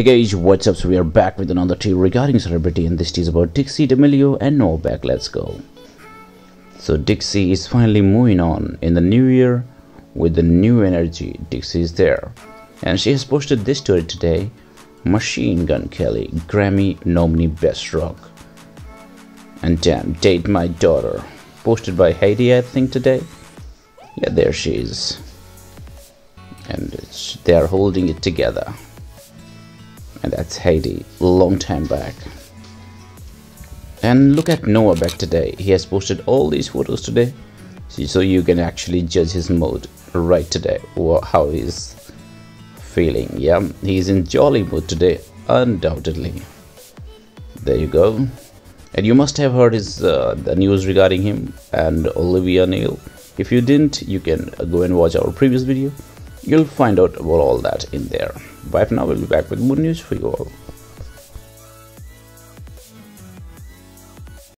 Hey guys, what's up? So we are back with another tea regarding celebrity and this is about Dixie D'Amelio and Beck. Let's go. So Dixie is finally moving on in the new year with the new energy. Dixie is there. And she has posted this story today. Machine Gun Kelly, Grammy nominee Best Rock. And damn, date my daughter. Posted by Heidi, I think today. Yeah, there she is. And they are holding it together and that's Heidi, long time back. And look at Noah Beck today. He has posted all these photos today, so you can actually judge his mood right today, how he's feeling. Yeah, he's in jolly mood today, undoubtedly. There you go. And you must have heard his uh, the news regarding him and Olivia Neal. If you didn't, you can go and watch our previous video. You'll find out about all that in there. Bye for now, we'll be back with more news for you all.